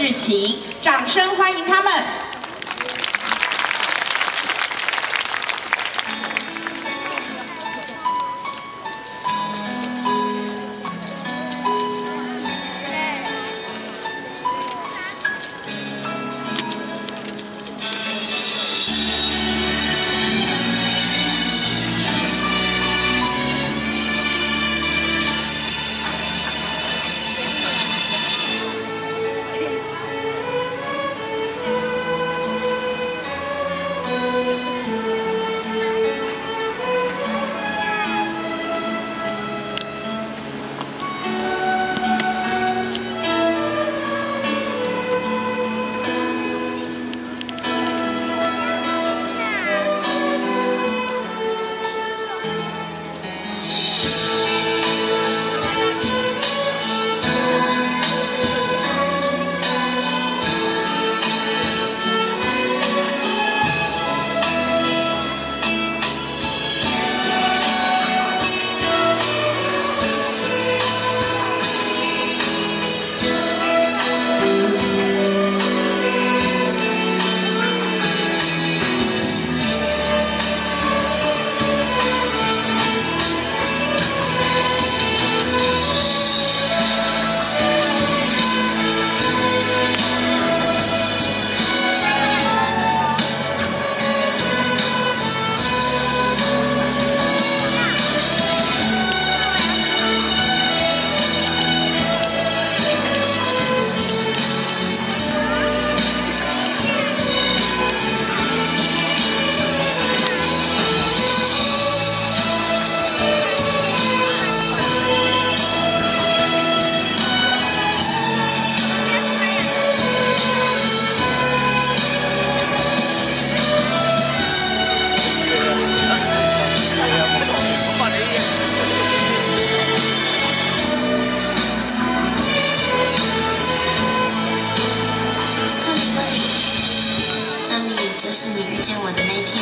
事情，掌声欢迎他们。你遇见我的那天，